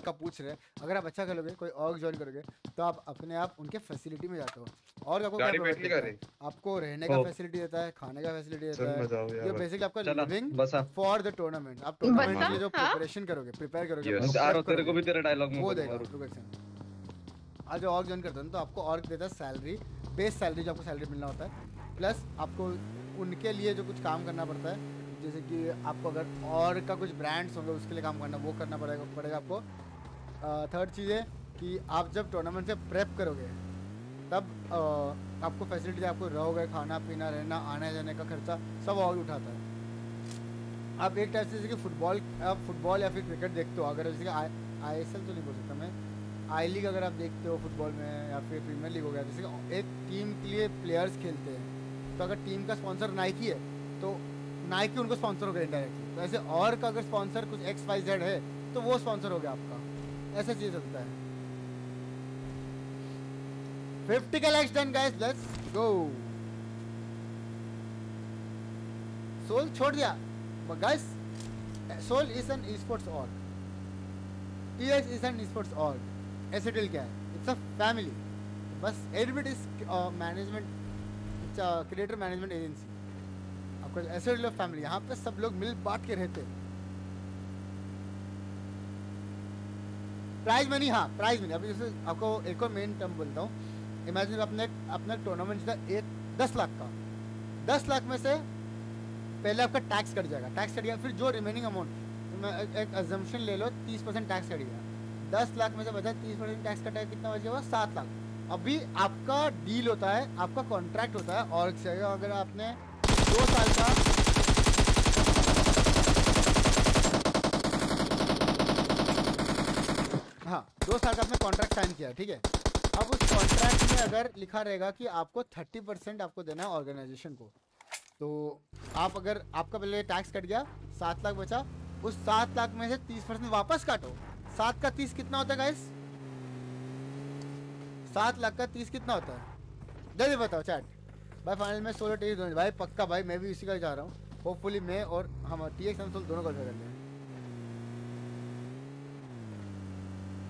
का पूछ रहे हैं। अगर आप अच्छा खेलोगे कोई और ज्वाइन करोगे तो आप अपने आप उनके फैसिलिटी में जाते हो। और आपको क्या है? आपको रहने का फैसिलिटी देता है खाने का फैसिलिटी देता है। ये बेसिकली आपका लिविंग फॉर द टूर्नामेंट आप टूर्नामेंट के लिए जो हाँ? प्रिपरेशन करोगे प्रिपेयर करोगे तेरे को भी तेरा डायलॉग में वो देगा आज जो ऑर्ग ज्वाइन करता है तो आपको ऑर्ग देता है सैलरी बेस सैलरी जो आपको सैलरी मिलना होता है प्लस आपको उनके लिए जो कुछ काम करना पड़ता है जैसे कि आपको अगर और का कुछ ब्रांड्स होंगे उसके लिए काम करना वो करना पड़ेगा पड़ेगा आपको थर्ड चीज़ है कि आप जब टूर्नामेंट से प्रेप करोगे तब अ, आपको फैसिलिटी आपको रहोगे खाना पीना रहना आने जाने का खर्चा सब और उठाता है। आप एक टाइप से जैसे कि फुटबॉल आप फुटबॉल या फिर क्रिकेट देखते हो अगर जैसे कि आई एस एल तो नहीं बोल सकता मैं आई लीग अगर आप देखते हो फुटबॉल में या फिर प्रीमियर लीग हो गया जैसे कि एक टीम के लिए प्लेयर्स खेलते हैं तो अगर टीम का स्पॉन्सर नाइकी है तो नाइकी उनको स्पॉन्सर हो गया इनडायरेक्टली तो ऐसे और का अगर स्पॉन्सर कुछ एक्स वाई जेड है तो वो स्पॉन्सर हो गया आपका। ऐसा चीज़ चलता है। 50 का likes done guys let's go Soul छोड़ दिया। Guys Soul is an esports org TX is an esports org एसएटल क्या है? इट्स अ फैमिली बस admit is management creator management agency आपको ऑफ़ फैमिली यहाँ पे सब लोग मिल बांट के रहते हैं। प्राइज मनी हाँ प्राइज मनी अभी जैसे आपको एक और मेन टर्म बोलता हूँ. इमेजिन अपने अपना टूर्नामेंट जीता एक दस लाख का। दस लाख में से पहले आपका टैक्स कट जाएगा। टैक्स कट गया फिर जो रिमेनिंग अमाउंट एक, अजम्पन ले लो तीस परसेंट टैक्स कट गया। दस लाख में से बचा तीस परसेंट टैक्स कटा कितना बचेगा सात लाख। अभी आपका डील होता है आपका कॉन्ट्रैक्ट होता है और अगर आपने दो साल का हाँ दो साल का आपने कॉन्ट्रैक्ट साइन किया, ठीक है? अब उस कॉन्ट्रैक्ट में अगर लिखा रहेगा कि आपको थर्टी परसेंट आपको देना है ऑर्गेनाइजेशन को तो आप अगर, आपका पहले टैक्स कट गया, सात लाख बचा, उस सात लाख में से तीस परसेंट वापस काटो। सात का तीस कितना होता है गाइस सात लाख का तीस कितना होता है? जल्दी बताओ चैट भाई फाइनल में सोलो टी भाई, पक्का, भाई, मैं भी इसी का जा रहा हूँ। होपफुली मैं और हम टी एक्स दोनों क्वालिफाई कर लें।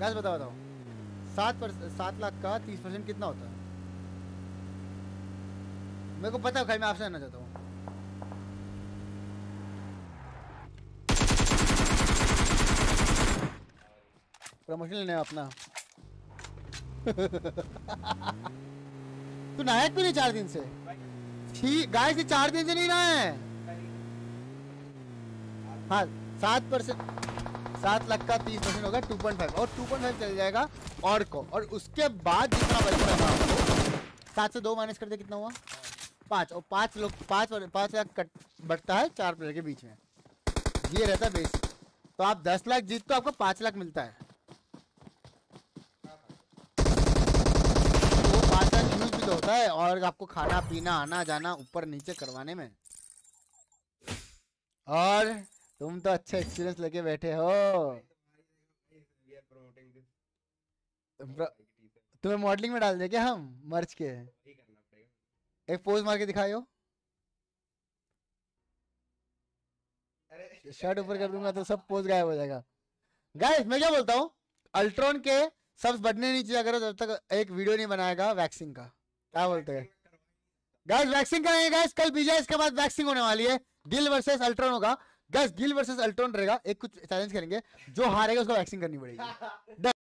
गैस बताओ बताओ। सात पर, सात लाख का तीस परसेंट कितना होता है? मेरे को पता है मैं आपसे जानना चाहता हूँ। प्रमोशन लेने अपना। तू नहाया क्यों नहीं चार दिन से? ठीक गाय से चार दिन से नहीं नहाया है। हाँ सात परसेंट सात लाख का तीस परसेंट होगा टू पॉइंट फाइव और टू पॉइंट फाइव चल जाएगा और को और उसके बाद जितना बचता है आपको, सात से दो माइनस कर दे, कितना हुआ? पाँच। और पाँच लोग, पाँच पाँच लाख कट बढ़ता है चार प्लेयर के बीच में। ये रहता है बेसिक तो आप दस लाख जीत तो आपको पाँच लाख मिलता है। तो वो पाँच लाख यूज़ भी तो होता है, और आपको खाना, पीना, आना, जाना, ऊपर नीचे करवाने में। और तुम तो अच्छे एक्सपीरियंस लेके बैठे हो। तुम्हें मॉडलिंग में डाल दे क्या हम? मर्च के? एक पोज मार के दिखाओ शर्ट ऊपर कर दूँगा तो सब पोज गायब हो जाएगा। गाइस मैं क्या बोलता हूँ? अल्ट्रॉन के सब बढ़ने चाहिए अगर जब तक एक वीडियो नहीं बनाएगा वैक्सिंग का। क्या बोलते हैं? गाइस वैक्सिंग करेंगे गाइस कल बीजा इसके बाद वैक्सिंग होने वाली है। दिल वर्सेस अल्ट्रॉन होगा। गाइस गिल वर्सेस अल्टोन रहेगा। एक कुछ चैलेंज करेंगे। जो हारेगा उसको वैक्सिंग करनी पड़ेगी।